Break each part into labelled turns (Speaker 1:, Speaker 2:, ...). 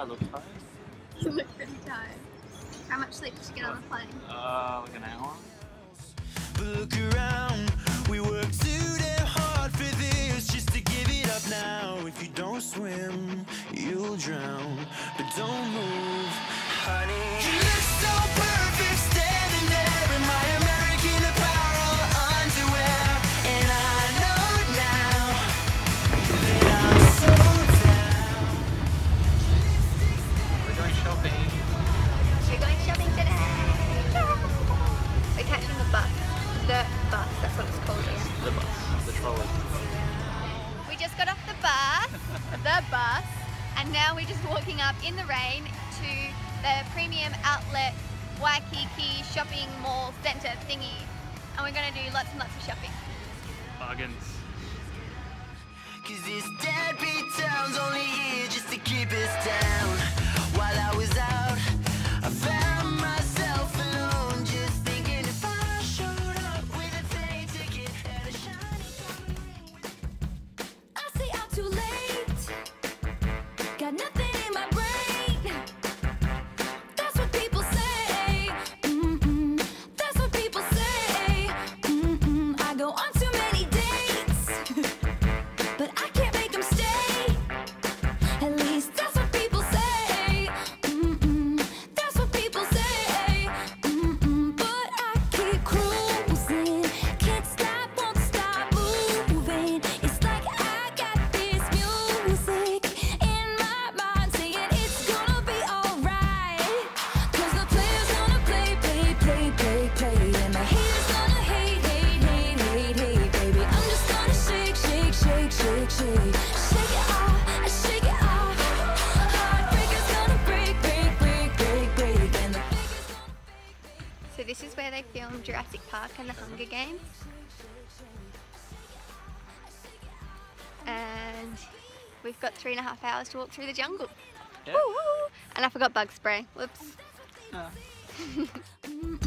Speaker 1: I look tired?
Speaker 2: You look pretty tired. How much sleep did you get what? on the plane?
Speaker 1: Uh, like an hour.
Speaker 3: Look around, we work too damn hard for this just to give it up now. If you don't swim, you'll drown. But don't move. now
Speaker 1: we're
Speaker 2: just walking up in the rain to the premium outlet Waikiki shopping mall centre thingy. And we're going to do lots and lots of shopping.
Speaker 1: Bargains.
Speaker 3: this
Speaker 2: is where they filmed Jurassic Park and The Hunger Games. And we've got three and a half hours to walk through the jungle. Yep. And I forgot bug spray. Whoops.
Speaker 1: Ah.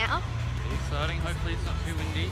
Speaker 2: now.
Speaker 1: Pretty exciting. Hopefully it's not too windy.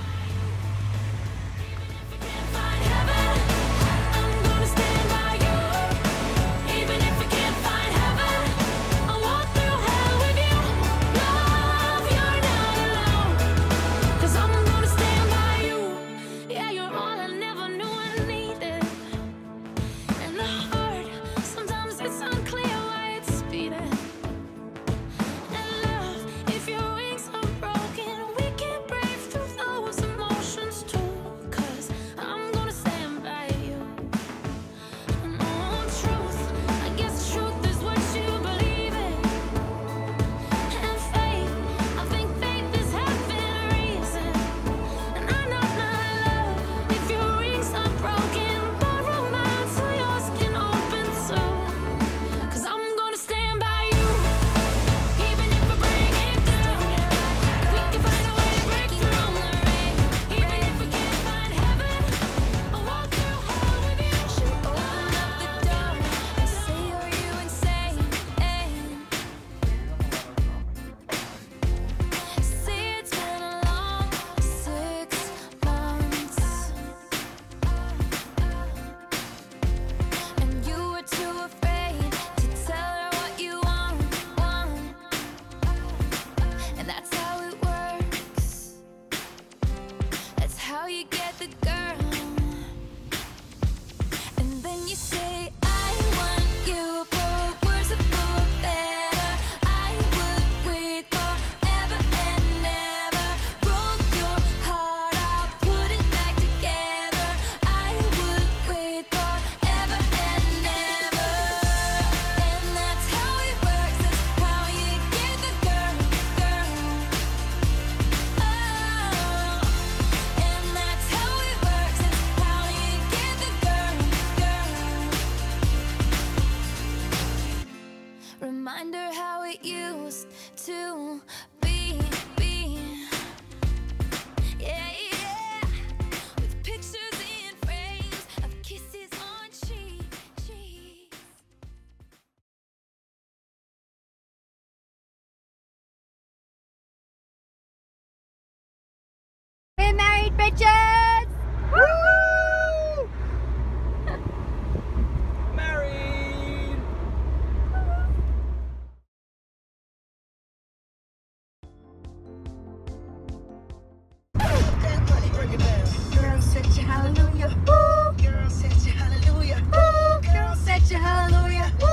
Speaker 4: Girl, set your hallelujah. Woo. Girl, set your hallelujah. Woo. Girl, set your hallelujah. Woo.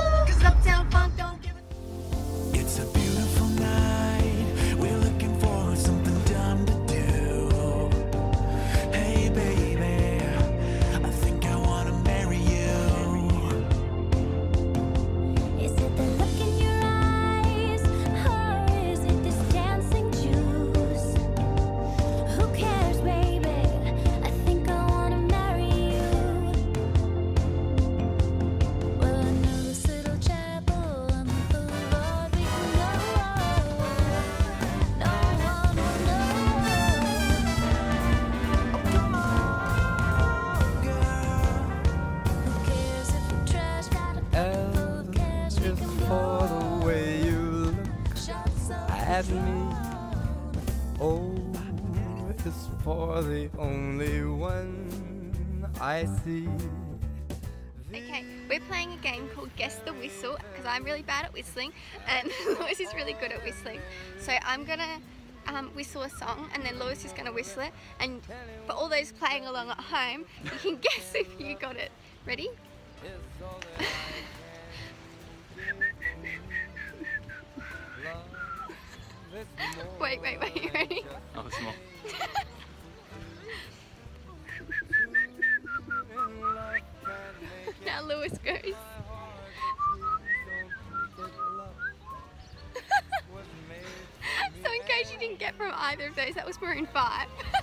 Speaker 3: It's for
Speaker 5: the
Speaker 6: only one I see.
Speaker 2: Okay, we're playing a game called Guess the Whistle because I'm really bad at whistling and Lewis is really good at whistling. So I'm gonna um, whistle a song and then Lewis is gonna whistle it. And for all those playing along at home, you can guess if you got it. Ready? wait, wait, wait. You ready?
Speaker 7: Oh, small.
Speaker 2: Now those, that was Maroon 5.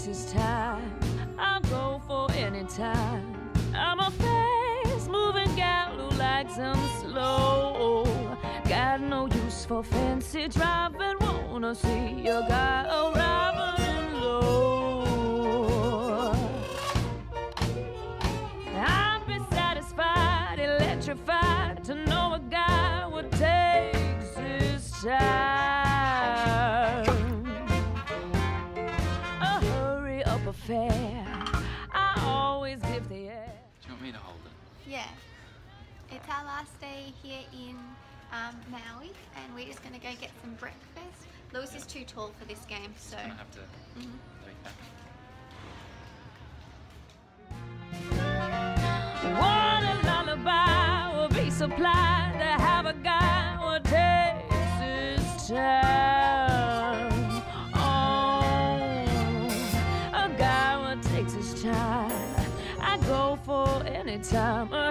Speaker 1: takes his time. I'll go for any time. I'm a fast moving gal who likes him slow. Got no use for fancy driving. Wanna see a guy arriving low. I'd be satisfied, electrified to know a guy what takes his time hurry up affair. I always give the air.
Speaker 7: Do you want me to hold it?
Speaker 2: Yeah. It's our last day here in um, Maui and we're just going to go get some breakfast. Lewis is too tall for this game, so.
Speaker 7: I'm gonna have to
Speaker 2: Mhm.
Speaker 7: take that.
Speaker 1: What a lullaby will be supplied to have a guy who takes his time. Time.